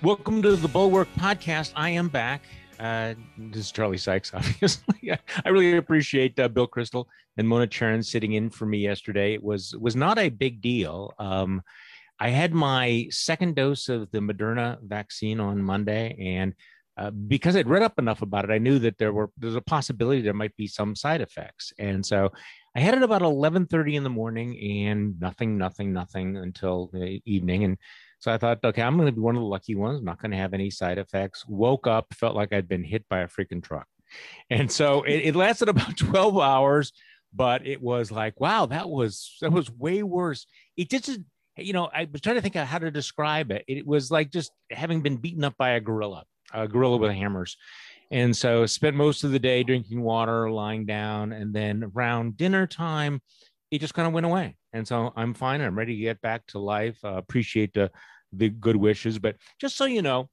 Welcome to the Bulwark Podcast. I am back. Uh, this is Charlie Sykes, obviously. I really appreciate uh, Bill Kristol and Mona Charen sitting in for me yesterday. It was was not a big deal. Um, I had my second dose of the Moderna vaccine on Monday, and uh, because I'd read up enough about it, I knew that there were there's a possibility there might be some side effects, and so I had it about 11:30 in the morning, and nothing, nothing, nothing until the evening, and so I thought, okay, I'm going to be one of the lucky ones. I'm not going to have any side effects. Woke up, felt like I'd been hit by a freaking truck. And so it, it lasted about 12 hours, but it was like, wow, that was that was way worse. It just you know, I was trying to think of how to describe it. It was like just having been beaten up by a gorilla, a gorilla with hammers. And so spent most of the day drinking water, lying down, and then around dinner time, it just kind of went away. And so I'm fine. I'm ready to get back to life. Uh, appreciate the the good wishes, but just so you know,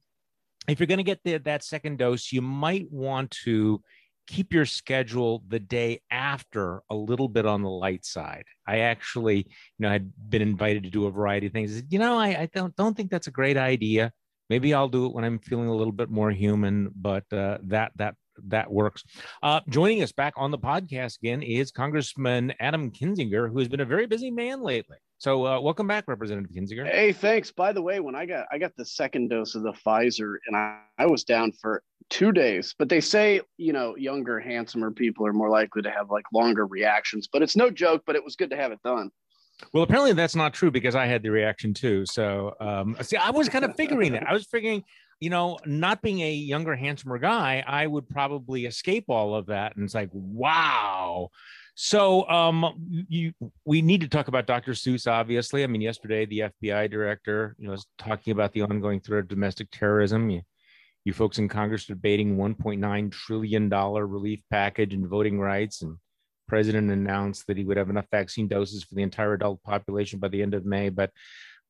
if you're going to get the, that second dose, you might want to keep your schedule the day after a little bit on the light side. I actually, you know, had been invited to do a variety of things. You know, I, I don't don't think that's a great idea. Maybe I'll do it when I'm feeling a little bit more human, but uh, that that that works. Uh, joining us back on the podcast again is Congressman Adam Kinzinger, who has been a very busy man lately. So, uh, welcome back, Representative Kinzinger. Hey, thanks. By the way, when I got I got the second dose of the Pfizer, and I, I was down for two days. But they say you know younger, handsomer people are more likely to have like longer reactions. But it's no joke. But it was good to have it done. Well, apparently that's not true because I had the reaction too. So, um, see, I was kind of figuring that. I was figuring you know, not being a younger, handsomer guy, I would probably escape all of that. And it's like, wow. So um, you, we need to talk about Dr. Seuss, obviously. I mean, yesterday the FBI director, you know, was talking about the ongoing threat of domestic terrorism. You, you folks in Congress debating 1.9 trillion dollar relief package and voting rights, and President announced that he would have enough vaccine doses for the entire adult population by the end of May. But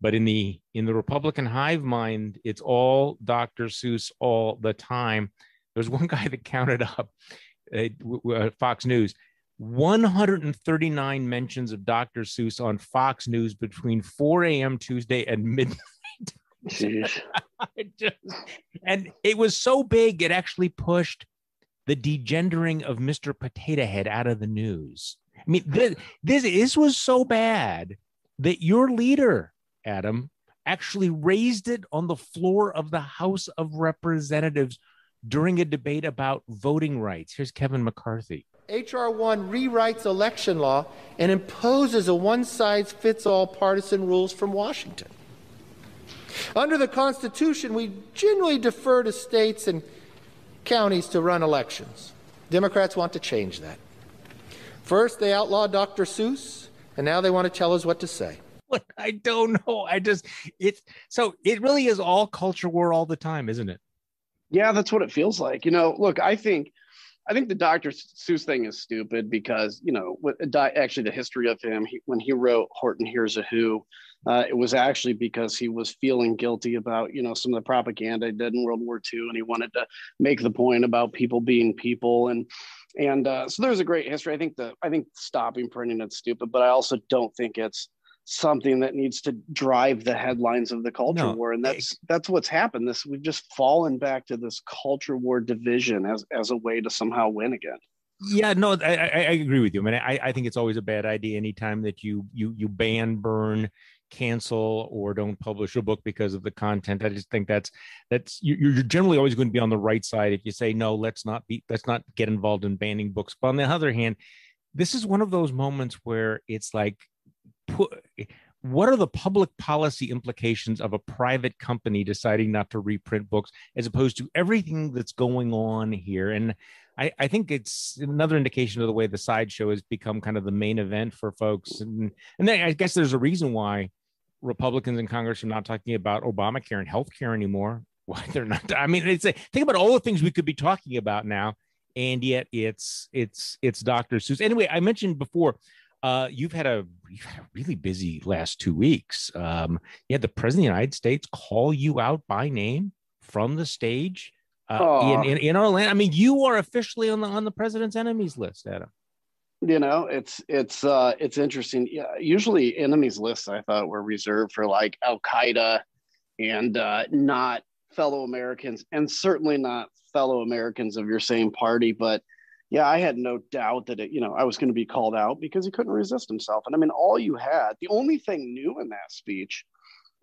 but in the in the republican hive mind it's all dr seuss all the time. There's one guy that counted up uh, fox news. 139 mentions of dr seuss on fox news between 4 a.m tuesday and midnight. Just, and it was so big it actually pushed the degendering of mr potato head out of the news. I mean this, this, this was so bad that your leader Adam, actually raised it on the floor of the House of Representatives during a debate about voting rights. Here's Kevin McCarthy. H.R. 1 rewrites election law and imposes a one size fits all partisan rules from Washington. Under the Constitution, we generally defer to states and counties to run elections. Democrats want to change that. First, they outlawed Dr. Seuss, and now they want to tell us what to say. I don't know. I just it's so it really is all culture war all the time, isn't it? Yeah, that's what it feels like. You know, look, I think I think the Dr. Seuss thing is stupid because you know, actually the history of him he, when he wrote Horton Hears a Who, uh, it was actually because he was feeling guilty about you know some of the propaganda he did in World War II, and he wanted to make the point about people being people and and uh, so there's a great history. I think the I think stopping printing it's stupid, but I also don't think it's something that needs to drive the headlines of the culture no, war. And that's it, that's what's happened. This we've just fallen back to this culture war division as as a way to somehow win again. Yeah no i i, I agree with you. I mean I, I think it's always a bad idea anytime that you you you ban burn cancel or don't publish a book because of the content. I just think that's that's you're generally always going to be on the right side if you say no let's not be let's not get involved in banning books. But on the other hand this is one of those moments where it's like put what are the public policy implications of a private company deciding not to reprint books as opposed to everything that's going on here? And I, I, think it's another indication of the way the sideshow has become kind of the main event for folks. And and then i guess there's a reason why republicans in congress are not talking about obamacare and healthcare anymore. Why they're not i mean it's a, think about all the things we could be talking about now and yet it's it's it's dr seuss. Anyway i mentioned before uh, you've had a you've had a really busy last two weeks. Um, you had the president of the United States call you out by name from the stage uh, in, in, in Orlando. I mean, you are officially on the on the president's enemies list, Adam. You know, it's it's uh, it's interesting. Yeah, usually enemies lists I thought were reserved for like Al Qaeda and uh, not fellow Americans and certainly not fellow Americans of your same party. But yeah, I had no doubt that it, you know, I was going to be called out because he couldn't resist himself. And I mean, all you had, the only thing new in that speech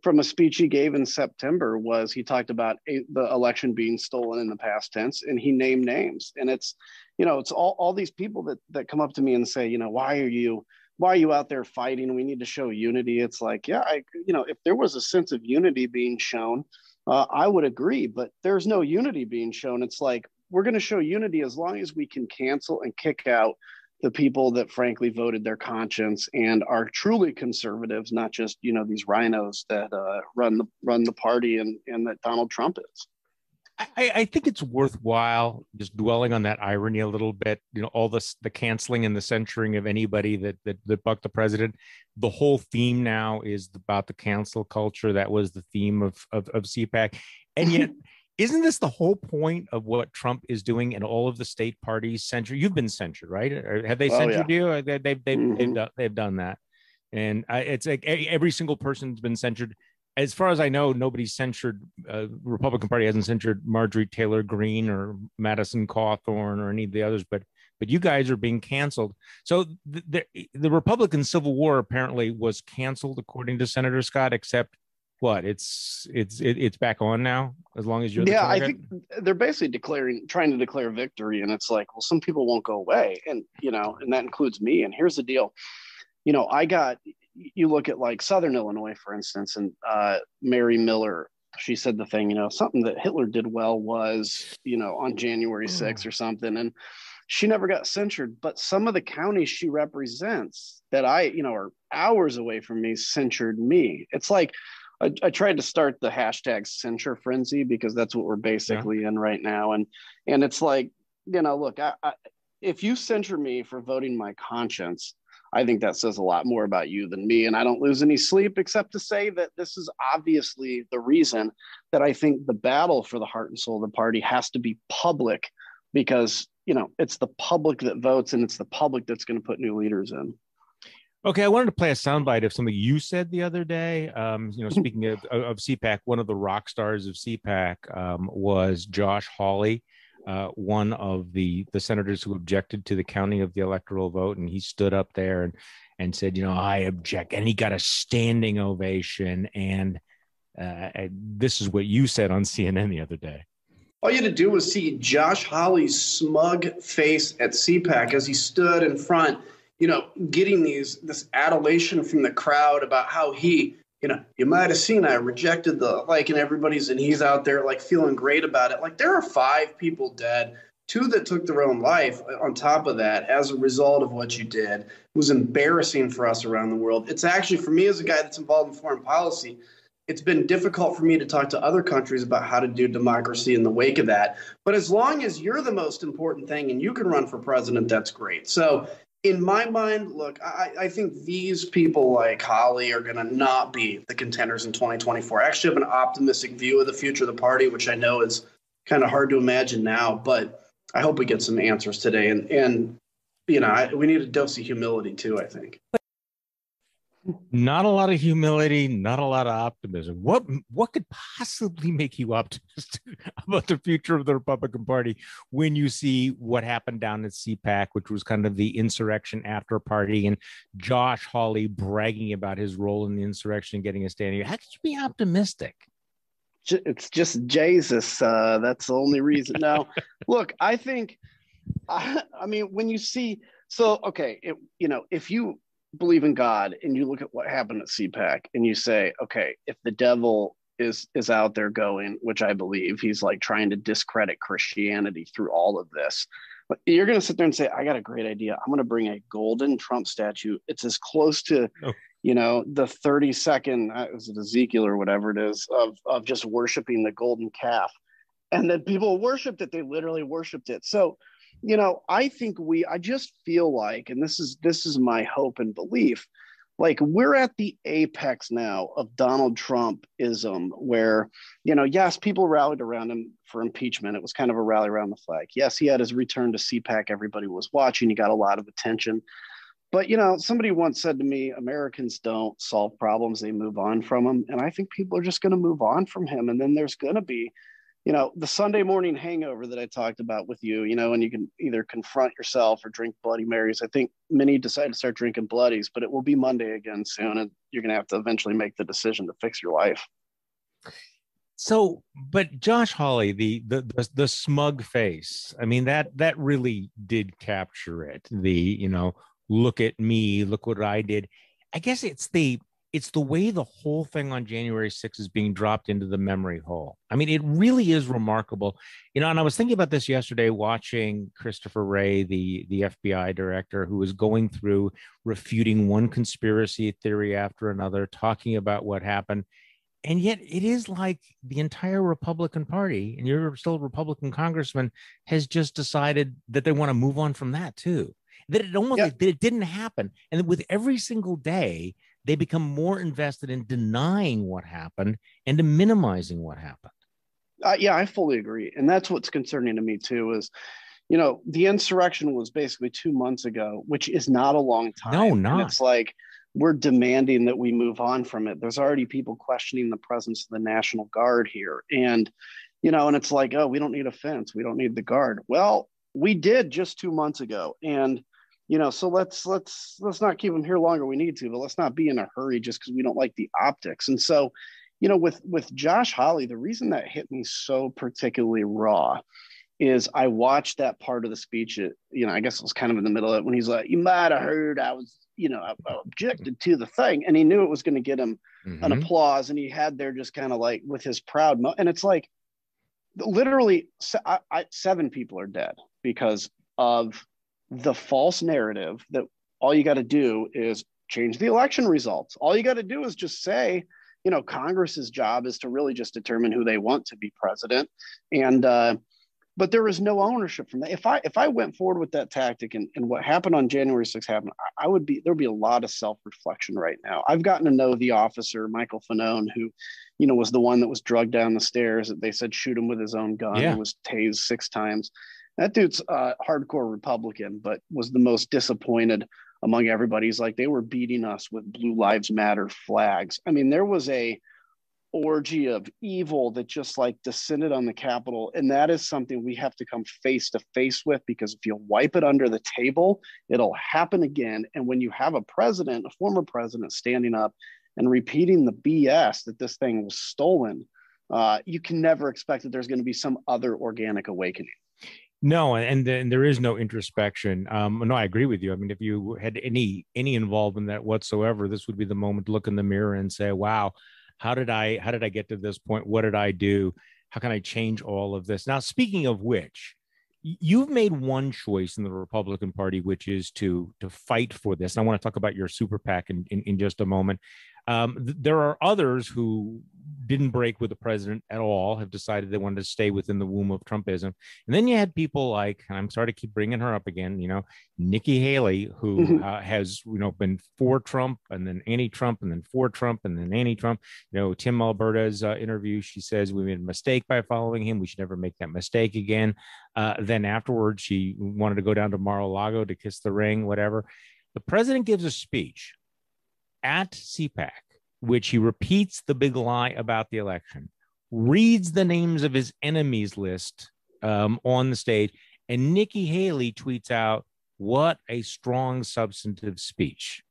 from a speech he gave in September was he talked about a, the election being stolen in the past tense and he named names. And it's, you know, it's all, all these people that, that come up to me and say, you know, why are you, why are you out there fighting? We need to show unity. It's like, yeah, I, you know, if there was a sense of unity being shown, uh, I would agree, but there's no unity being shown. It's like we're going to show unity as long as we can cancel and kick out the people that frankly voted their conscience and are truly conservatives, not just you know these RINOs that uh, run the run the party and and that Donald Trump is. I, I, think it's worthwhile just dwelling on that irony a little bit. You know, all this the canceling and the censoring of anybody that that, that bucked the president. The whole theme now is about the cancel culture. That was the theme of of, of CPAC, and yet. isn't this the whole point of what Trump is doing and all of the state parties censure? You've been censured, right? Or have they oh, censored yeah. you? They've they've they've, mm-hmm. they've, done, they've done that, and I, it's like every single person's been censored as far as I know, nobody's censured. Uh, Republican Party hasn't censured Marjorie Taylor Greene or Madison Cawthorn or any of the others, but but you guys are being canceled. So the, the, the Republican Civil War apparently was canceled, according to Senator Scott. Except what? It's it's it, it's back on now. As long as you're yeah, I think they're basically declaring, trying to declare victory, and it's like, well, some people won't go away, and you know, and that includes me. And here's the deal you know, I got you look at like Southern Illinois, for instance, and uh, Mary Miller, she said the thing, you know, something that Hitler did well was, you know, on January 6th mm. or something. And she never got censured, but some of the counties she represents that I, you know, are hours away from me censured me. It's like, I, I tried to start the hashtag censure frenzy because that's what we're basically yeah. in right now. And, and it's like, you know, look, I, I, if you censure me for voting my conscience, I think that says a lot more about you than me. And I don't lose any sleep except to say that this is obviously the reason that I think the battle for the heart and soul of the party has to be public because, you know, it's the public that votes and it's the public that's going to put new leaders in. Okay, I wanted to play a soundbite of something you said the other day. Um, you know, speaking of, of CPAC, one of the rock stars of CPAC um, was Josh Hawley uh, one of the the senators who objected to the counting of the electoral vote, and he stood up there and and said, you know, I object, and he got a standing ovation. And uh, this is what you said on CNN the other day. All you had to do was see Josh Hawley's smug face at CPAC as he stood in front, you know, getting these this adulation from the crowd about how he you know, you might have seen I rejected the like, and everybody's and he's out there like feeling great about it. Like there are five people dead, two that took their own life on top of that as a result of what you did. It was embarrassing for us around the world. It's actually for me as a guy that's involved in foreign policy. It's been difficult for me to talk to other countries about how to do democracy in the wake of that. But as long as you're the most important thing and you can run for president, that's great. So in my mind, look, I, I, think these people like Hawley are going to not be the contenders in 2024. I actually have an optimistic view of the future of the party, which I know is kind of hard to imagine now, but I hope we get some answers today. And, and you know, I, we need a dose of humility too, I think not a lot of humility, not a lot of optimism. What what could possibly make you optimistic about the future of the Republican Party when you see what happened down at CPAC, which was kind of the insurrection after party, and Josh Hawley bragging about his role in the insurrection, getting a standing? How could you be optimistic? It's just Jesus. Uh, that's the only reason. Now, look, I think, I, I mean, when you see, so okay, it, you know, if you believe in God and you look at what happened at CPAC and you say, okay, if the devil is is out there going, which I believe he's like trying to discredit Christianity through all of this, you're going to sit there and say, I got a great idea. I'm going to bring a golden Trump statue. It's as close to, oh. you know, the 30 second, uh, is it Ezekiel or whatever it is, of, of just worshiping the golden calf. And then people worshiped it. They literally worshiped it. So you know i think we i just feel like and this is this is my hope and belief like we're at the apex now of donald trump ism where you know yes people rallied around him for impeachment. It was kind of a rally around the flag. Yes he had his return to cpac everybody was watching. He got a lot of attention. But you know somebody once said to me americans don't solve problems they move on from them and i think people are just going to move on from him. And then there's going to be you know, the Sunday morning hangover that I talked about with you, you know, and you can either confront yourself or drink Bloody Marys. I think many decide to start drinking Bloodies, but it will be Monday again soon. And you're going to have to eventually make the decision to fix your life. So, but Josh Hawley, the, the the the smug face. I mean that that really did capture it. The you know, look at me, look what I did. I guess it's the it's the way the whole thing on January 6th is being dropped into the memory hole. I mean, it really is remarkable. You know, and I was thinking about this yesterday watching Christopher Wray, the, the FBI director, who was going through refuting one conspiracy theory after another, talking about what happened. And yet it is like the entire Republican Party, and you're still a Republican congressman, has just decided that they want to move on from that too. That it almost that it didn't happen. And with every single day, they become more invested in denying what happened and to minimizing what happened. Uh, yeah, I fully agree, and that's what's concerning to me too. Is you know the insurrection was basically two months ago, which is not a long time. No, not. And it's like we're demanding that we move on from it. There's already people questioning the presence of the National Guard here, and you know, and it's like, oh, we don't need a fence, we don't need the guard. Well, we did just two months ago, and you know so let's let's let's not keep them here longer. We need to but let's not be in a hurry just because we don't like the optics. And so you know with with josh hawley the reason that hit me so particularly raw is i watched that part of the speech. It, you know i guess it was kind of in the middle of it when he's like you might have heard i was you know I, I objected to the thing and he knew it was going to get him mm-hmm. an applause and he had there just kind of like with his proud mo- and it's like literally I, I, seven people are dead because of the false narrative that all you got to do is change the election results. All you got to do is just say, you know, Congress's job is to really just determine who they want to be president. And, uh, but there was no ownership from that. If I if I went forward with that tactic and, and what happened on January 6th happened, I, I would be there'd be a lot of self-reflection right now. I've gotten to know the officer, Michael Fanone, who, you know, was the one that was drugged down the stairs. That they said shoot him with his own gun. Yeah. was tased six times. That dude's a hardcore Republican, but was the most disappointed among everybody. He's like, they were beating us with Blue Lives Matter flags. I mean, there was a orgy of evil that just like descended on the Capitol. And that is something we have to come face to face with because if you wipe it under the table, it'll happen again. And when you have a president, a former president, standing up and repeating the BS that this thing was stolen, uh, you can never expect that there's going to be some other organic awakening. No, and, and there is no introspection. Um, no, I agree with you. I mean, if you had any any involvement in that whatsoever, this would be the moment to look in the mirror and say, "Wow, how did I how did I get to this point? What did I do? How can I change all of this?" Now, speaking of which, you've made one choice in the Republican Party, which is to to fight for this. And I want to talk about your super PAC in, in, in just a moment. Um, th- there are others who didn't break with the president at all, have decided they wanted to stay within the womb of Trumpism. And then you had people like, I'm sorry to keep bringing her up again, you know, Nikki Haley, who mm-hmm. uh, has, you know, been for Trump and then anti-Trump and then for Trump and then anti-Trump. You know, Tim Alberta's uh, interview, she says we made a mistake by following him. We should never make that mistake again. Uh, then afterwards, she wanted to go down to Mar-a-Lago to kiss the ring, whatever. The president gives a speech at CPAC which he repeats the big lie about the election, reads the names of his enemies list um, on the stage, and Nikki Haley tweets out, "What a strong substantive speech."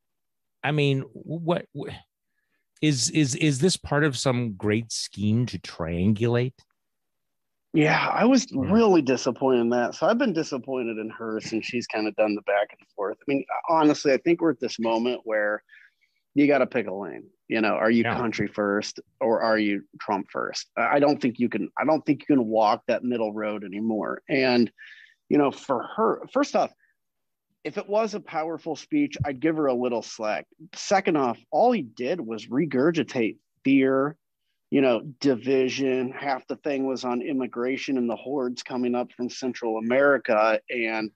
I mean, what, what is is is this part of some great scheme to triangulate? Yeah, I was really disappointed in that. So I've been disappointed in her since she's kind of done the back and forth. I mean, honestly, I think we're at this moment where you got to pick a lane. You know, are you yeah. country first or are you Trump first? I don't think you can. I don't think you can walk that middle road anymore. And you know, for her, first off, if it was a powerful speech, I'd give her a little slack. Second off, all he did was regurgitate fear, you know, division. Half the thing was on immigration and the hordes coming up from Central America. And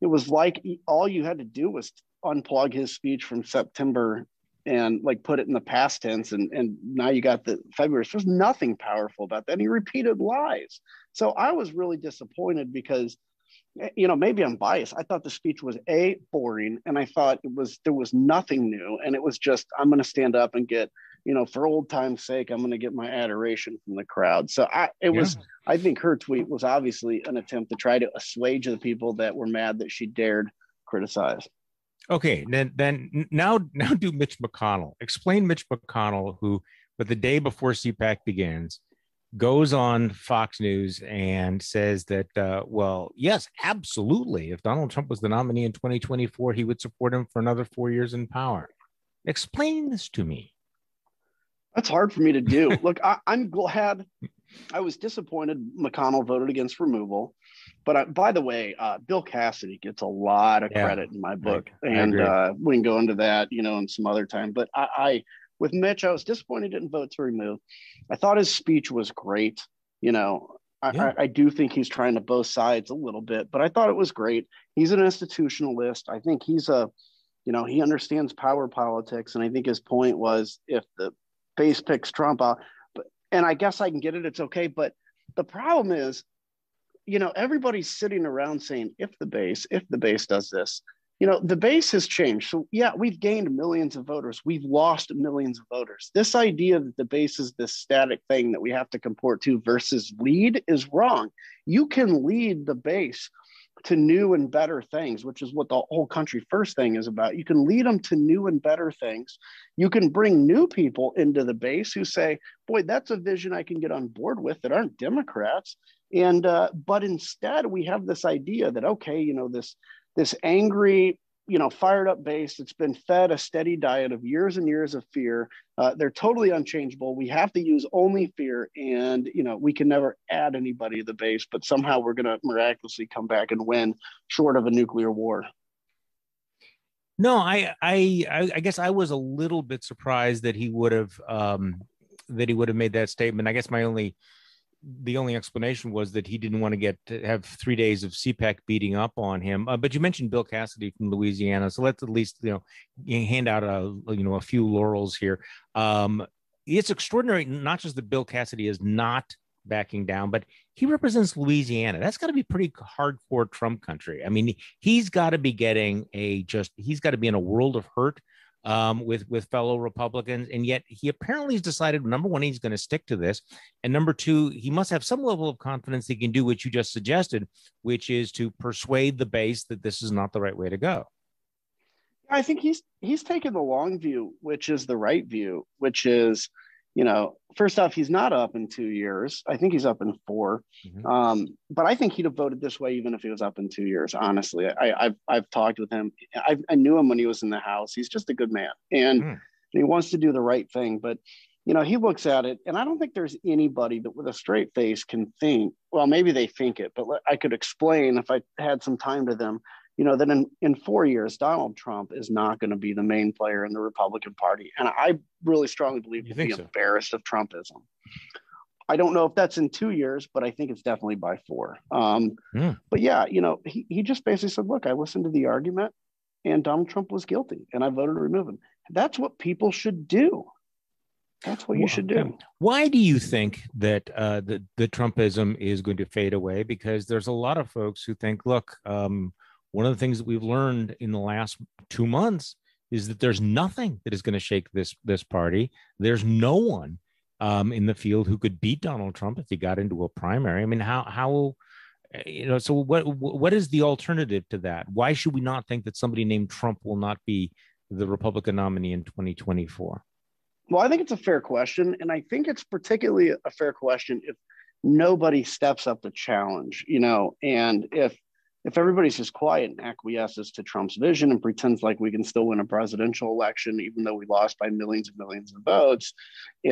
it was like all you had to do was unplug his speech from September and like put it in the past tense and and now you got the february there's nothing powerful about that and he repeated lies so i was really disappointed because eh, you know maybe i'm biased i thought the speech was a boring and i thought it was there was nothing new and it was just i'm going to stand up and get you know, for old time's sake, I'm going to get my adoration from the crowd. So I, it yeah. was, I think her tweet was obviously an attempt to try to assuage the people that were mad that she dared criticize. Okay, then then now now do Mitch McConnell. Explain Mitch McConnell, who, but the day before CPAC begins, goes on Fox News and says that, uh, well, yes, absolutely. If Donald Trump was the nominee in 2024, he would support him for another four years in power. Explain this to me. That's hard for me to do. Look, I, am glad. I was disappointed McConnell voted against removal, but I, by the way, uh, Bill Cassidy gets a lot of yeah, credit in my book, I, and uh, we can go into that, you know, in some other time. But I, I, with Mitch, I was disappointed didn't vote to remove. I thought his speech was great. You know, yeah. I, I, do think he's trying to both sides a little bit, but I thought it was great. He's an institutionalist. I think he's a, you know, he understands power politics, and I think his point was if the base picks Trump out. But and I guess I can get it. It's okay. But the problem is, you know, everybody's sitting around saying, if the base, if the base does this, you know, the base has changed. So yeah, we've gained millions of voters. We've lost millions of voters. This idea that the base is this static thing that we have to comport to versus lead is wrong. You can lead the base to new and better things, which is what the whole country first thing is about. You can lead them to new and better things. You can bring new people into the base who say, "Boy, that's a vision I can get on board with." That aren't Democrats, and uh, but instead we have this idea that okay, you know this this angry you know, fired up base that's been fed a steady diet of years and years of fear. Uh, they're totally unchangeable. We have to use only fear, and you know, we can never add anybody to the base. But somehow we're going to miraculously come back and win, short of a nuclear war. No, I, I, I guess I was a little bit surprised that he would have, um, that he would have made that statement. I guess my only the only explanation was that he didn't want to get to have three days of CPAC beating up on him. Uh, but you mentioned Bill Cassidy from Louisiana, so let's at least you know hand out a you know a few laurels here. Um, it's extraordinary, not just that Bill Cassidy is not backing down, but he represents Louisiana. That's got to be pretty hardcore Trump country. I mean, he's got to be getting a just he's got to be in a world of hurt um, with with fellow Republicans, and yet he apparently has decided number one he's going to stick to this, and number two he must have some level of confidence he can do what you just suggested, which is to persuade the base that this is not the right way to go. I think he's he's taken the long view, which is the right view, which is you know, first off, he's not up in two years. I think he's up in 4 mm-hmm. um, but I think he'd have voted this way even if he was up in two years. Honestly, I, have I've talked with him. I, I, knew him when he was in the House. He's just a good man, and, mm. and he wants to do the right thing. But you know, he looks at it, and I don't think there's anybody that with a straight face can think. Well, maybe they think it, but I could explain if I had some time to them you know, that in, in four years, Donald Trump is not going to be the main player in the Republican Party. And I really strongly believe he'll be so? embarrassed of Trumpism. I don't know if that's in two years, but I think it's definitely by four. Um, mm. But yeah, you know, he, he just basically said, look, I listened to the argument and Donald Trump was guilty and I voted to remove him. That's what people should do. That's what you should do. Why do you think that uh, the, the Trumpism is going to fade away? Because there's a lot of folks who think, look, um, one of the things that we've learned in the last two months is that there's nothing that is going to shake this this party. There's no one um, in the field who could beat Donald Trump if he got into a primary. I mean, how how you know? So what what is the alternative to that? Why should we not think that somebody named Trump will not be the Republican nominee in 2024? Well, I think it's a fair question, and I think it's particularly a fair question if nobody steps up to challenge. You know, and if if everybody's just quiet and acquiesces to Trump's vision and pretends like we can still win a presidential election, even though we lost by millions and millions of votes,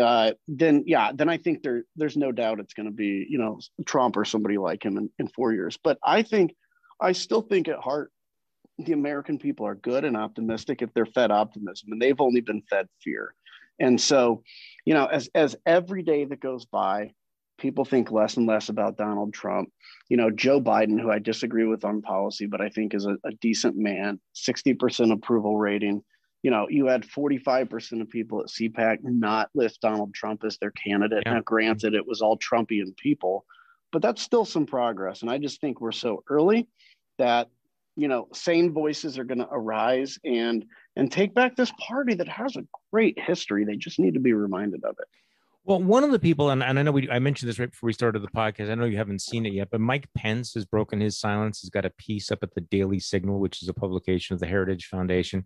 uh, then yeah, then I think there there's no doubt it's going to be you know Trump or somebody like him in, in four years. But I think I still think at heart the American people are good and optimistic if they're fed optimism, and they've only been fed fear. And so, you know, as as every day that goes by, people think less and less about Donald Trump. You know, Joe Biden, who I disagree with on policy, but I think is a, a decent man, 60% approval rating. You know, you had 45% of people at CPAC not list Donald Trump as their candidate. Yeah. Now, granted, it was all Trumpian people, but that's still some progress. And I just think we're so early that, you know, sane voices are going to arise and and take back this party that has a great history. They just need to be reminded of it. Well, one of the people, and, and I know we, I mentioned this right before we started the podcast. I know you haven't seen it yet, but Mike Pence has broken his silence. He's got a piece up at the Daily Signal, which is a publication of the Heritage Foundation,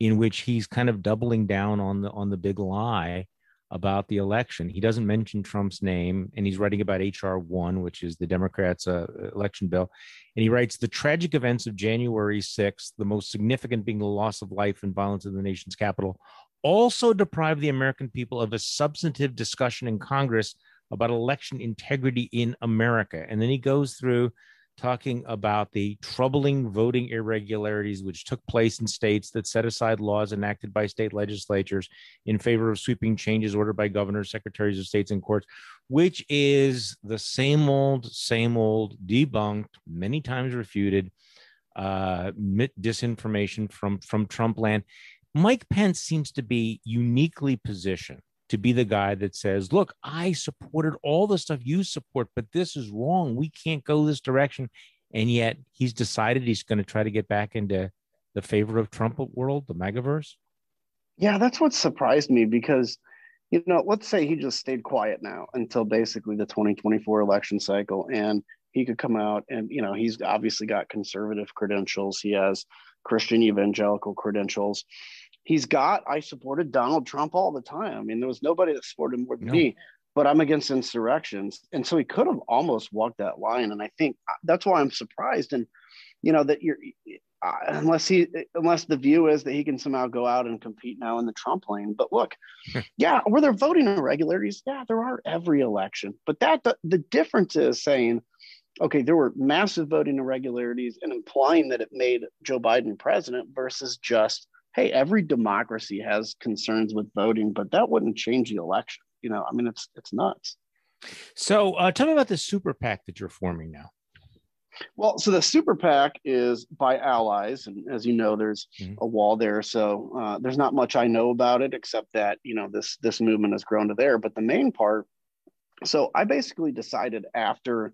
in which he's kind of doubling down on the on the big lie about the election. He doesn't mention Trump's name, and he's writing about HR one, which is the Democrats' uh, election bill. And he writes the tragic events of January 6th, the most significant being the loss of life and violence in the nation's capital, also deprive the American people of a substantive discussion in Congress about election integrity in America. And then he goes through talking about the troubling voting irregularities which took place in states that set aside laws enacted by state legislatures in favor of sweeping changes ordered by governors, secretaries of states, and courts, which is the same old, same old, debunked, many times refuted uh, disinformation from from Trump land. Mike Pence seems to be uniquely positioned to be the guy that says, Look, I supported all the stuff you support, but this is wrong. We can't go this direction. And yet he's decided he's going to try to get back into the favor of Trump world, the MAGAverse. Yeah, that's what surprised me because, you know, let's say he just stayed quiet now until basically the 2024 election cycle and he could come out and, you know, he's obviously got conservative credentials. He has Christian evangelical credentials he's got I supported Donald Trump all the time. I mean, there was nobody that supported him more than no. me, but I'm against insurrections. And so he could have almost walked that line. And I think uh, that's why I'm surprised. And, you know, that you're, uh, unless he, unless the view is that he can somehow go out and compete now in the Trump lane. But look, yeah, were there voting irregularities? Yeah, there are every election. But that, the, the difference is saying, okay, there were massive voting irregularities and implying that it made Joe Biden president versus just hey, every democracy has concerns with voting, but that wouldn't change the election. You know, I mean, it's it's nuts. So, uh, tell me about the super PAC that you're forming now. Well, so the super PAC is by allies, and as you know, there's mm-hmm. a wall there. So uh, there's not much I know about it except that you know this this movement has grown to there. But the main part, so I basically decided after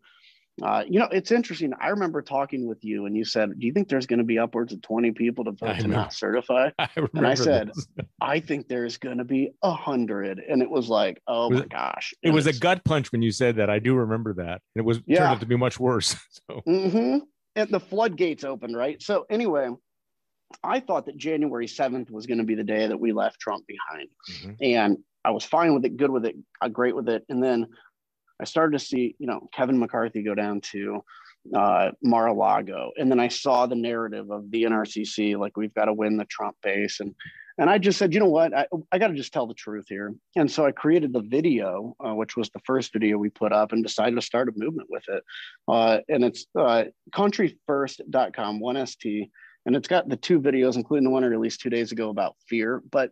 uh, you know, it's interesting. I remember talking with you, and you said, "Do you think there's going to be upwards of 20 people to vote to not certify?" I and I said, "I think there's going to be a hundred." And it was like, "Oh was my gosh!" It was a gut punch when you said that. I do remember that. It was yeah. turned out to be much worse. So. Mm-hmm. And the floodgates opened, right? So anyway, I thought that January 7th was going to be the day that we left Trump behind, mm-hmm. and I was fine with it, good with it, uh, great with it, and then I started to see, you know, Kevin McCarthy go down to uh, Mar-a-Lago, and then I saw the narrative of the NRCC, like we've got to win the Trump base, and and I just said, you know what, I, I got to just tell the truth here, and so I created the video, uh, which was the first video we put up, and decided to start a movement with it, uh, and it's uh, countryfirst.com, one st, and it's got the two videos, including the one I released two days ago about fear, but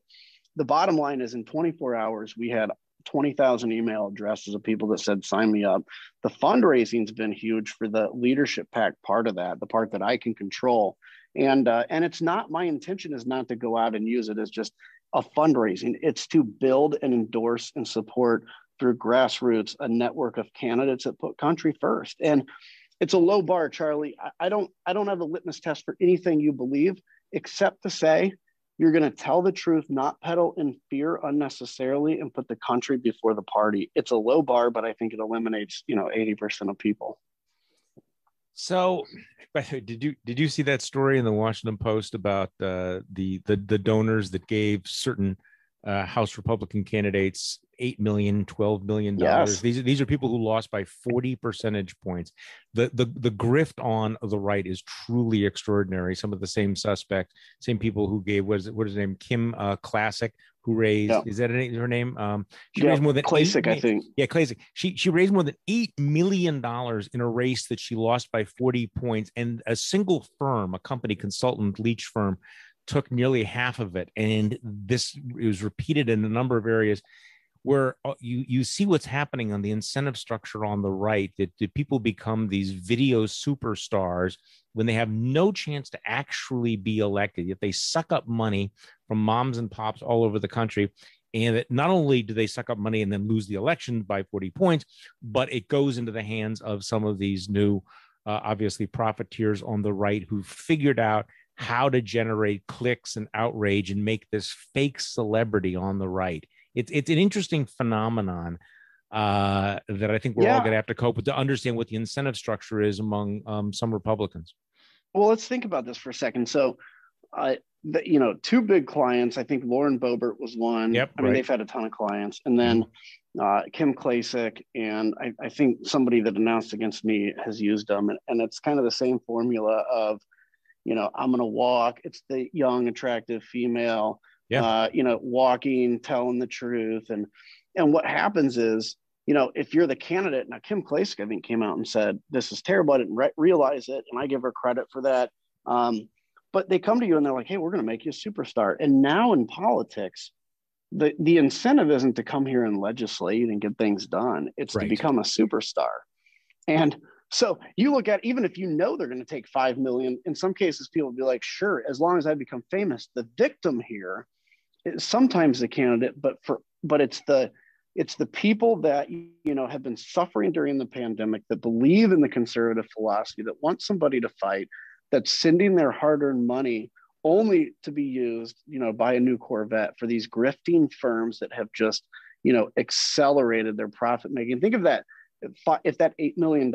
the bottom line is in 24 hours we had 20,000 email addresses of people that said, sign me up. The fundraising's been huge for the leadership PAC part of that, the part that I can control. And, uh, and it's not, my intention is not to go out and use it as just a fundraising. It's to build and endorse and support through grassroots a network of candidates that put country first. And it's a low bar, Charlie. I, I don't, I don't have a litmus test for anything you believe, except to say you're going to tell the truth, not peddle in fear unnecessarily, and put the country before the party. It's a low bar, but I think it eliminates, you know, 80% of people. So, did you did you see that story in the Washington Post about uh, the the the donors that gave certain uh, House Republican candidates 8 million 12 million dollars yes. these, these are people who lost by 40 percentage points the, the the grift on the right is truly extraordinary some of the same suspects same people who gave what is it what is his name kim uh, Klacik who raised yeah. is that her name um she yeah, raised more than Klacik, I think yeah Klacik. she she raised more than 8 million dollars in a race that she lost by 40 points and a single firm a company consultant leach firm took nearly half of it. And this it was repeated in a number of areas where uh, you you see what's happening on the incentive structure on the right that, people become these video superstars when they have no chance to actually be elected yet they suck up money from moms and pops all over the country and that not only do they suck up money and then lose the election by 40 points but it goes into the hands of some of these new uh, obviously profiteers on the right who figured out how to generate clicks and outrage and make this fake celebrity on the right. It's it's an interesting phenomenon uh, that I think we're yeah. all going to have to cope with to understand what the incentive structure is among um, some Republicans. Well, let's think about this for a second. So, uh, the, you know, two big clients. I think Lauren Boebert was one. Yep, I mean, right. they've had a ton of clients, and then mm-hmm. uh, Kim Klacik, and I, I, think somebody that announced against me has used them, and, and it's kind of the same formula of, you know, I'm going to walk. It's the young, attractive female. Yeah. Uh, you know, walking, telling the truth, and and what happens is you know, if you're the candidate, now Kim Klacik, I think, came out and said, this is terrible. I didn't re- realize it. And I give her credit for that. Um, but they come to you and they're like, hey, we're going to make you a superstar. And now in politics, the, the incentive isn't to come here and legislate and get things done. It's right. to become a superstar. And so you look at even if you know they're going to take 5 million, in some cases, people will be like, sure, as long as I become famous, the victim here sometimes the candidate, but for, but it's the, it's the people that you know have been suffering during the pandemic that believe in the conservative philosophy that want somebody to fight that's sending their hard-earned money only to be used you know buy a new corvette for these grifting firms that have just you know accelerated their profit making. Think of that if that $8 million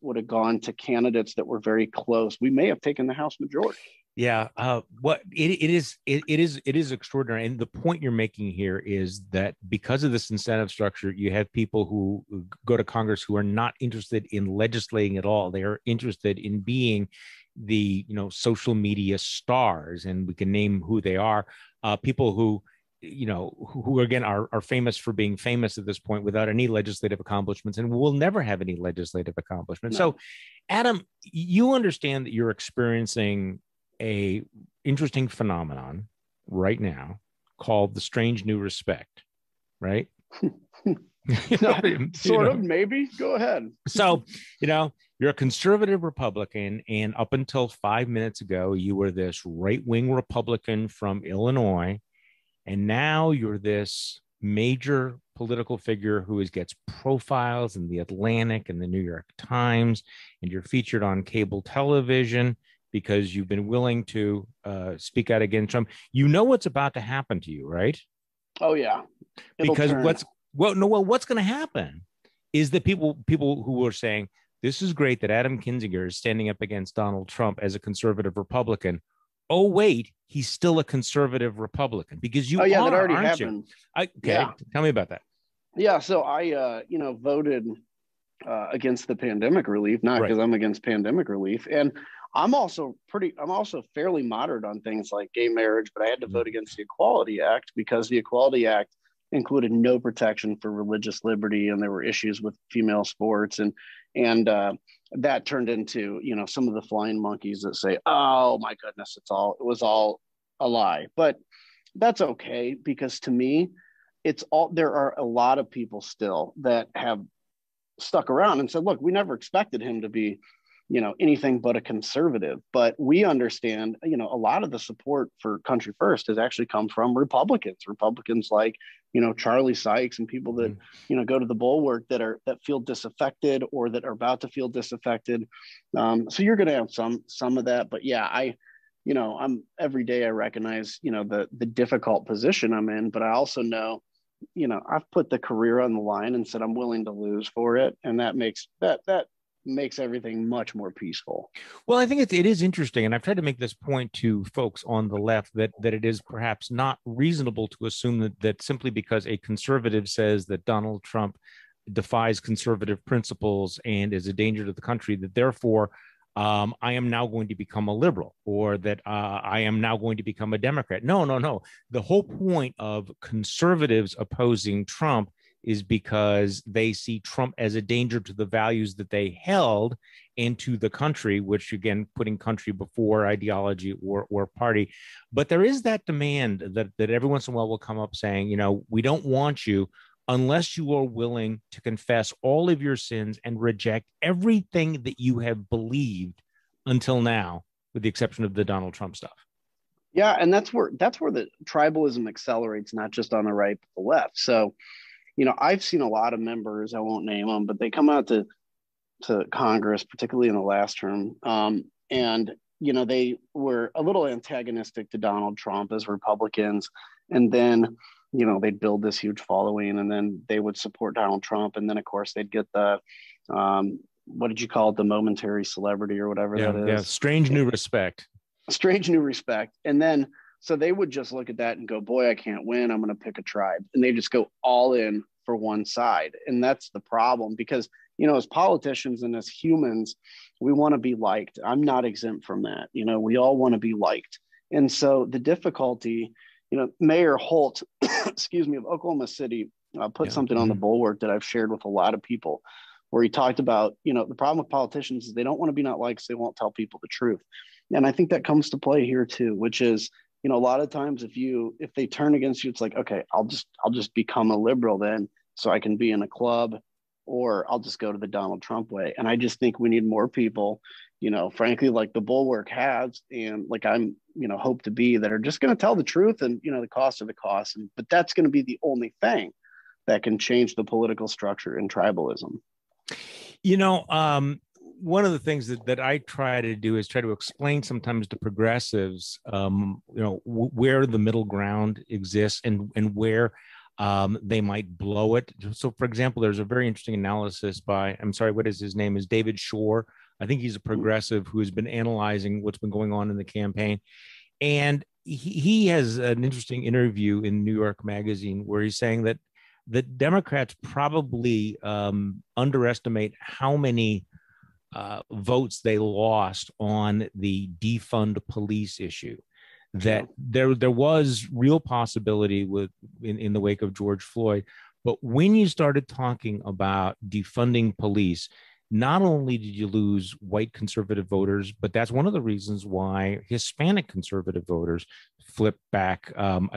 would have gone to candidates that were very close we may have taken the house majority yeah, uh, what it, it is it, it is it is extraordinary, and the point you're making here is that because of this incentive structure, you have people who go to Congress who are not interested in legislating at all. They are interested in being the you know social media stars, and we can name who they are. Uh, people who you know who, who again are, are famous for being famous at this point without any legislative accomplishments and will never have any legislative accomplishments no. so adam you understand that you're experiencing a interesting phenomenon right now called the strange new respect, right? sort of, maybe. Go ahead. so, you know, you're a conservative Republican, and up until five minutes ago, you were this right wing Republican from Illinois, and now you're this major political figure who is, gets profiles in the Atlantic and the New York Times, and you're featured on cable television because you've been willing to uh, speak out against Trump. You know what's about to happen to you, right? Oh yeah. It'll because turn. what's well, no, well, what's going to happen is that people people who are saying this is great that Adam Kinzinger is standing up against Donald Trump as a conservative Republican. Oh wait, he's still a conservative Republican because you. Oh yeah, are, that already happened. I, okay, yeah. tell me about that. Yeah, so I, uh, you know, voted uh, against the pandemic relief, not because right. I'm against pandemic relief, and I'm also pretty, I'm also fairly moderate on things like gay marriage, but I had to vote mm-hmm. against the Equality Act because the Equality Act included no protection for religious liberty, and there were issues with female sports, and and uh, that turned into you know some of the flying monkeys that say, oh my goodness, it's all it was all a lie, but that's okay because to me, it's all there are a lot of people still that have stuck around and said, look, we never expected him to be you know anything but a conservative. But we understand you know a lot of the support for country first has actually come from republicans republicans like you know charlie sykes and people that mm-hmm. you know go to the bulwark that are that feel disaffected or that are about to feel disaffected. Um, so you're going to have some some of that. But yeah i you know i'm every day i recognize you know the the difficult position i'm in but i also know you know i've put the career on the line and said i'm willing to lose for it and that makes that that makes everything much more peaceful. Well, I think it, it is interesting, and I've tried to make this point to folks on the left that that it is perhaps not reasonable to assume that that simply because a conservative says that Donald Trump defies conservative principles and is a danger to the country, that therefore um, I am now going to become a liberal or that uh, I am now going to become a Democrat. No, no, no. The whole point of conservatives opposing Trump is because they see Trump as a danger to the values that they held and to the country, which again, putting country before ideology or, or party. But there is that demand that, that every once in a while will come up saying, you know, we don't want you unless you are willing to confess all of your sins and reject everything that you have believed until now, with the exception of the Donald Trump stuff. Yeah, and that's where that's where the tribalism accelerates, not just on the right but the left. So you know, I've seen a lot of members, I won't name them, but they come out to to Congress, particularly in the last term, um, and you know, they were a little antagonistic to Donald Trump as Republicans. And then, you know, they'd build this huge following and then they would support Donald Trump. And then, of course, they'd get the, um, what did you call it? The momentary celebrity or whatever yeah, that is. Yeah, strange new respect. Strange new respect. And then, so they would just look at that and go, boy, I can't win. I'm going to pick a tribe. And they just go all in for one side. And that's the problem because, you know, as politicians and as humans, we want to be liked. I'm not exempt from that. You know, we all want to be liked. And so the difficulty, you know, Mayor Holt, excuse me, of Oklahoma City uh, put yeah. something on the mm-hmm. bulwark that I've shared with a lot of people where he talked about, you know, the problem with politicians is they don't want to be not likes, they won't tell people the truth. And I think that comes to play here too, which is, you know, a lot of times if you if they turn against you, it's like, okay, I'll just I'll just become a liberal then so I can be in a club or I'll just go to the Donald Trump way. And I just think we need more people, you know, frankly, like the Bulwark has, and like I'm, you know, hope to be that are just going to tell the truth and, you know, the cost of the cost. And, but that's going to be the only thing that can change the political structure in tribalism. You know, um, one of the things that, that I try to do is try to explain sometimes to progressives, um, you know, w- where the middle ground exists and and where um, they might blow it. So, for example, there's a very interesting analysis by, I'm sorry, what is his name? Is David Shor. I think he's a progressive who has been analyzing what's been going on in the campaign. And he, he has an interesting interview in New York Magazine where he's saying that the Democrats probably um, underestimate how many uh, votes they lost on the defund police issue that there there was real possibility with in, in the wake of George Floyd. But when you started talking about defunding police, not only did you lose white conservative voters, but that's one of the reasons why Hispanic conservative voters flipped back um,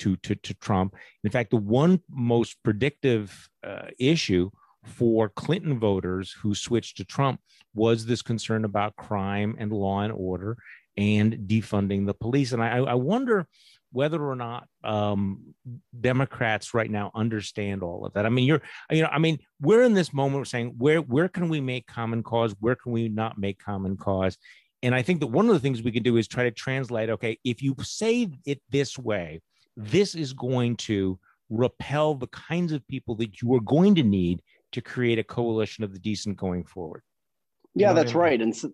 to, to, to Trump. In fact, the one most predictive uh, issue for Clinton voters who switched to Trump was this concern about crime and law and order and defunding the police. And I, I wonder whether or not um, Democrats right now understand all of that. I mean, you're, you know, I mean, we're in this moment of saying where where can we make common cause? Where can we not make common cause? And I think that one of the things we can do is try to translate. Okay, if you say it this way, this is going to repel the kinds of people that you are going to need to create a coalition of the decent going forward. You yeah, that's I mean? right. And so,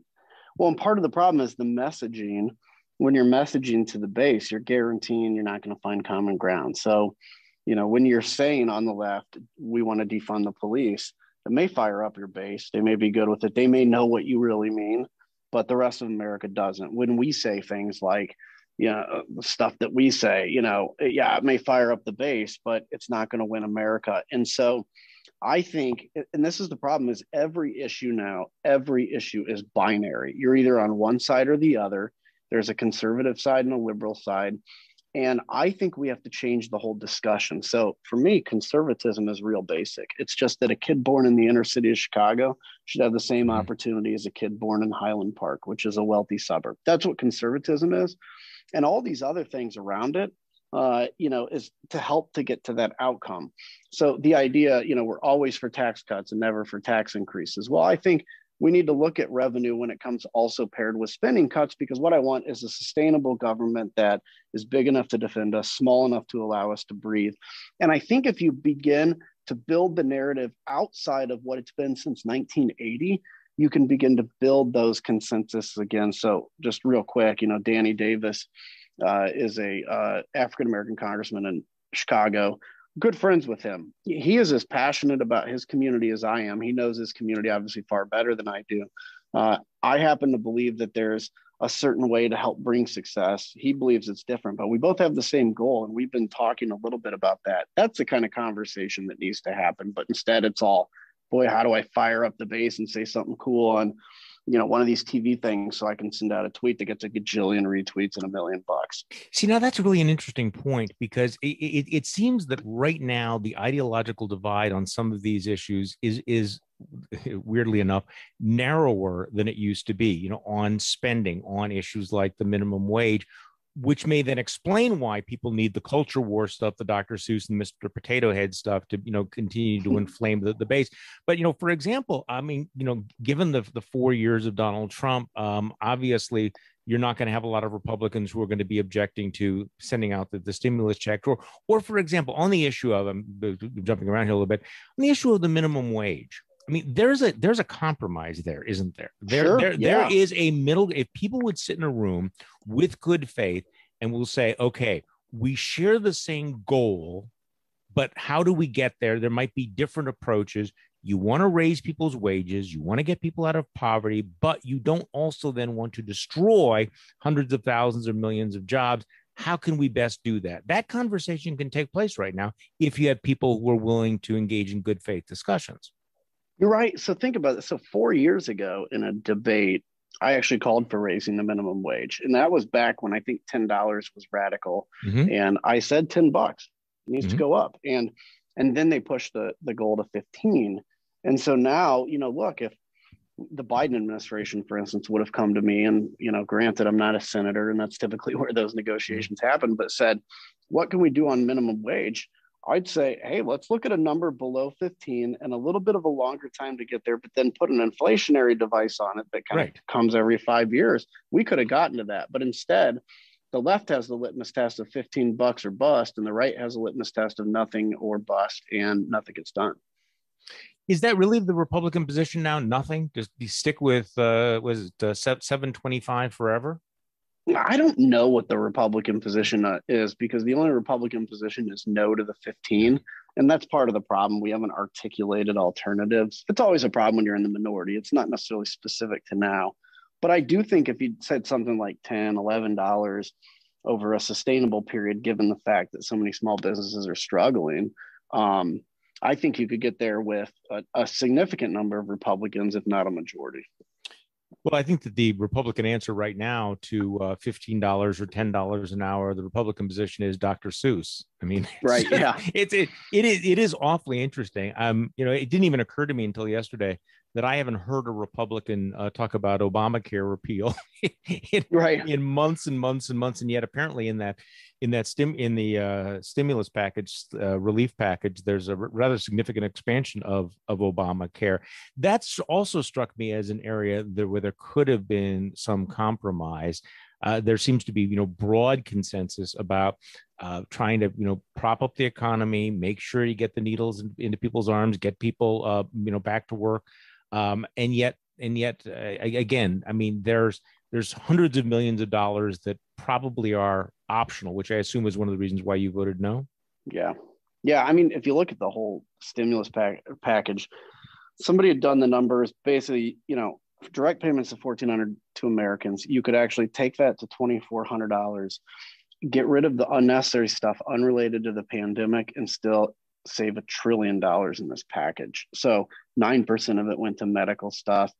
well, and part of the problem is the messaging. When you're messaging to the base, you're guaranteeing you're not going to find common ground. So, you know, when you're saying on the left, we want to defund the police, it may fire up your base. They may be good with it. They may know what you really mean, but the rest of America doesn't. When we say things like, you know, the stuff that we say, you know, yeah, it may fire up the base, but it's not going to win America. And so I think, and this is the problem, is every issue now, every issue is binary. You're either on one side or the other. There's a conservative side and a liberal side. And I think we have to change the whole discussion. So for me, conservatism is real basic. It's just that a kid born in the inner city of Chicago should have the same mm-hmm. opportunity as a kid born in Highland Park, which is a wealthy suburb. That's what conservatism is. And all these other things around it uh, you know, is to help to get to that outcome. So the idea, you know, we're always for tax cuts and never for tax increases. Well, I think we need to look at revenue when it comes also paired with spending cuts because what I want is a sustainable government that is big enough to defend us, small enough to allow us to breathe. And I think if you begin to build the narrative outside of what it's been since 1980, you can begin to build those consensus again. So just real quick, you know, Danny Davis uh, is a uh, African American congressman in Chicago. Good friends with him. He is as passionate about his community as I am. He knows his community obviously far better than I do. Uh, I happen to believe that there's a certain way to help bring success. He believes it's different, but we both have the same goal. And we've been talking a little bit about that. That's the kind of conversation that needs to happen. But instead, it's all, boy, how do I fire up the base and say something cool on you know one of these tv things so i can send out a tweet that gets a gajillion retweets and a million bucks. See now that's really an interesting point because it, it, it, seems that right now the ideological divide on some of these issues is is weirdly enough narrower than it used to be you know on spending on issues like the minimum wage which may then explain why people need the culture war stuff, the Dr. Seuss and Mr. Potato Head stuff to, you know, continue to inflame the, the base. But, you know, for example, I mean, you know, given the, the four years of Donald Trump, um, obviously you're not going to have a lot of Republicans who are going to be objecting to sending out the, the stimulus check. Or, or for example, on the issue of, I'm jumping around here a little bit, on the issue of the minimum wage, I mean, there's a there's a compromise there, isn't there? There Sure, there, yeah. there is a middle. If people would sit in a room with good faith and we'll say, okay, we share the same goal, but how do we get there? There might be different approaches. You want to raise people's wages, you want to get people out of poverty, but you don't also then want to destroy hundreds of thousands or millions of jobs. How can we best do that? That conversation can take place right now if you have people who are willing to engage in good faith discussions. You're right. So think about it. So four years ago in a debate, I actually called for raising the minimum wage. And that was back when I think $10 was radical. Mhm. And I said 10 bucks needs Mhm. to go up. And and then they pushed the, the goal to 15. And so now, you know, look, if the Biden administration, for instance, would have come to me and, you know, granted, I'm not a senator, and that's typically where those negotiations happen, but said, what can we do on minimum wage? I'd say, hey, let's look at a number below 15 and a little bit of a longer time to get there, but then put an inflationary device on it that kind Right. of comes every five years. We could have gotten to that. But instead, the left has the litmus test of 15 bucks or bust, and the right has a litmus test of nothing or bust, and nothing gets done. Is that really the Republican position now? Nothing. Just stick with uh, was it uh, seven twenty five forever? I don't know what the Republican position uh, is because the only Republican position is no to the 15. And that's part of the problem. We haven't articulated alternatives. It's always a problem when you're in the minority. It's not necessarily specific to now. But I do think if you said something like 10, 11 dollars over a sustainable period, given the fact that so many small businesses are struggling, um, I think you could get there with a, a significant number of Republicans, if not a majority. Well, I think that the Republican answer right now to uh, fifteen dollars or ten dollars an hour, the Republican position is Dr. Seuss. I mean, Right, yeah. it's it it is it is awfully interesting. Um, you know, it didn't even occur to me until yesterday that I haven't heard a Republican uh, talk about Obamacare repeal in, Right. in months and months and months, and yet apparently in that in that stim in the uh, stimulus package uh, relief package, there's a r- rather significant expansion of of Obamacare. That's also struck me as an area there where there could have been some compromise. Uh, there seems to be, you know, broad consensus about uh, trying to, you know, prop up the economy, make sure you get the needles in, into people's arms, get people, uh, you know, back to work, um, and yet, and yet, uh, again, I mean, there's there's hundreds of millions of dollars that probably are optional, which I assume is one of the reasons why you voted no. Yeah. Yeah. I mean, if you look at the whole stimulus pack- package, somebody had done the numbers basically, you know, direct payments of 1400 to Americans, you could actually take that to $2,400, get rid of the unnecessary stuff unrelated to the pandemic and still save a trillion dollars in this package. So 9% of it went to medical stuff,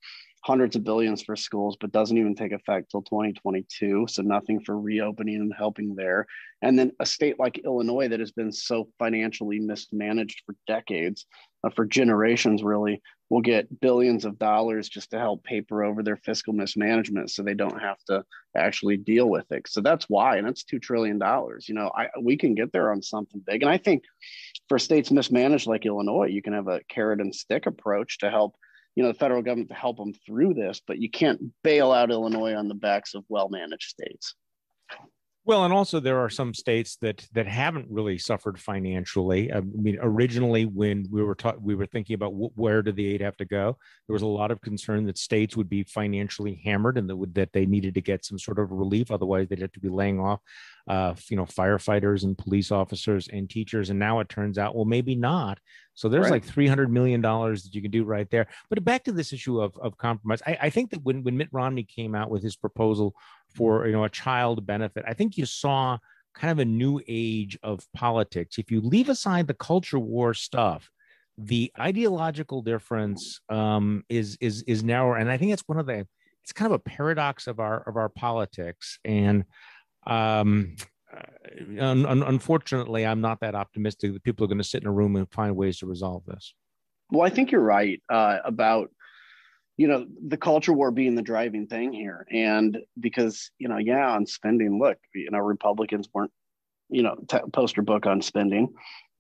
hundreds of billions for schools, but doesn't even take effect till 2022. So nothing for reopening and helping there. And then a state like Illinois that has been so financially mismanaged for decades, uh, for generations really, will get billions of dollars just to help paper over their fiscal mismanagement so they don't have to actually deal with it. So that's why, and that's $2 trillion. You know, I, we can get there on something big. And I think for states mismanaged like Illinois, you can have a carrot and stick approach to help you know the federal government to help them through this but you can't bail out illinois on the backs of well-managed states Well, and also there are some states that that haven't really suffered financially. I mean, originally when we were ta- we were thinking about wh- where did the aid have to go, there was a lot of concern that states would be financially hammered and that would, that they needed to get some sort of relief. Otherwise, they'd have to be laying off, uh, you know, firefighters and police officers and teachers. And now it turns out, well, maybe not. So there's Right. like three hundred million dollars that you can do right there. But back to this issue of of compromise, I, I think that when when Mitt Romney came out with his proposal for you know a child benefit, I think you saw kind of a new age of politics. If you leave aside the culture war stuff, the ideological difference um, is is is narrower, and I think it's one of the it's kind of a paradox of our of our politics. And um, uh, un- un- unfortunately, I'm not that optimistic that people are going to sit in a room and find ways to resolve this. well i think you're right uh, about you know the culture war being the driving thing here. And because you know yeah on spending look you know republicans weren't you know t- poster book on spending.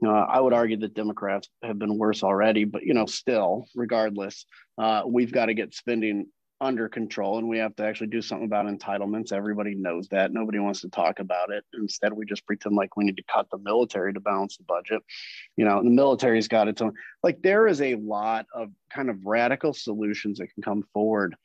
Uh, I would argue that Democrats have been worse already, but you know, still, regardless, uh, we've got to get spending under control and we have to actually do something about entitlements. Everybody knows that. Nobody wants to talk about it. Instead, we just pretend like we need to cut the military to balance the budget. You know, the military's got its own, like, there is a lot of kind of radical solutions that can come forward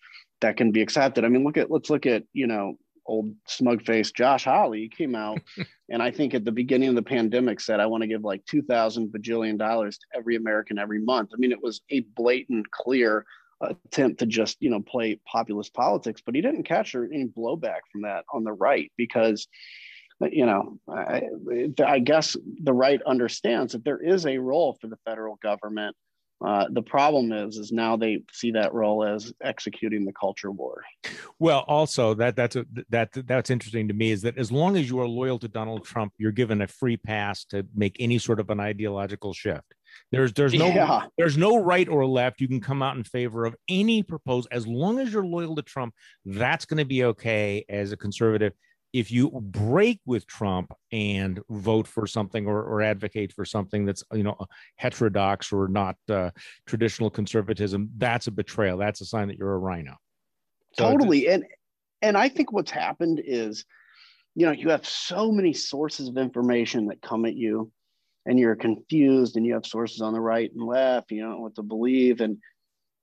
that can be accepted. I mean, look at, let's look at, you know, old smug face Josh Hawley came out and I think at the beginning of the pandemic said I want to give like 2000 bajillion dollars to every American every month. I mean it was a blatant clear attempt to just you know play populist politics but he didn't catch any blowback from that on the right because you know I, I guess the right understands that there is a role for the federal government uh, the problem is, is now they see that role as executing the culture war. Well, also that that's a, that that's interesting to me is that as long as you are loyal to Donald Trump, you're given a free pass to make any sort of an ideological shift. There's there's no yeah. there's no right or left. You can come out in favor of any proposal as long as you're loyal to Trump. That's going to be okay as a conservative. If you break with Trump and vote for something or, or advocate for something that's you know heterodox or not uh, traditional conservatism, that's a betrayal. That's a sign that you're a RINO. So totally, and and I think what's happened is, you know, you have so many sources of information that come at you and you're confused and you have sources on the right and left you don't know what to believe and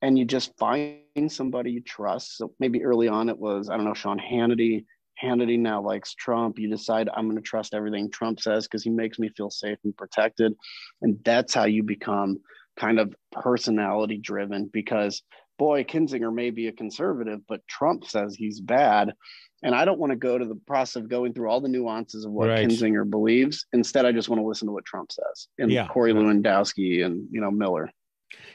and you just find somebody you trust. So maybe early on it was i don't know sean hannity. Hannity now likes trump. You decide i'm going to trust everything trump says because he makes me feel safe and protected. And that's how you become kind of personality driven because boy kinzinger may be a conservative but trump says he's bad and I don't want to go to the process of going through all the nuances of what right. Kinzinger believes. Instead, I just want to listen to what Trump says and yeah. Corey Lewandowski and you know Miller.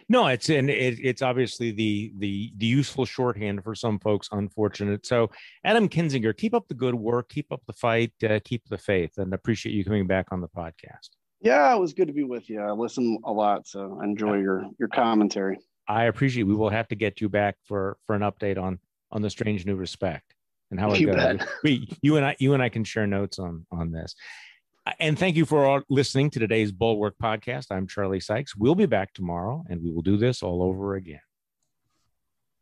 No, it's and it, it's obviously the the the useful shorthand for some folks. Unfortunate. So, Adam Kinzinger, keep up the good work, keep up the fight, uh, keep the faith, and appreciate you coming back on the podcast. Yeah, it was good to be with you. I listen a lot, so I enjoy your your commentary. I appreciate. We will have to get you back for for an update on on the strange new respect and how it you goes. Bet. We, you and I, you and I can share notes on on this. And thank you for all listening to today's Bulwark podcast. I'm Charlie Sykes. We'll be back tomorrow, and we will do this all over again.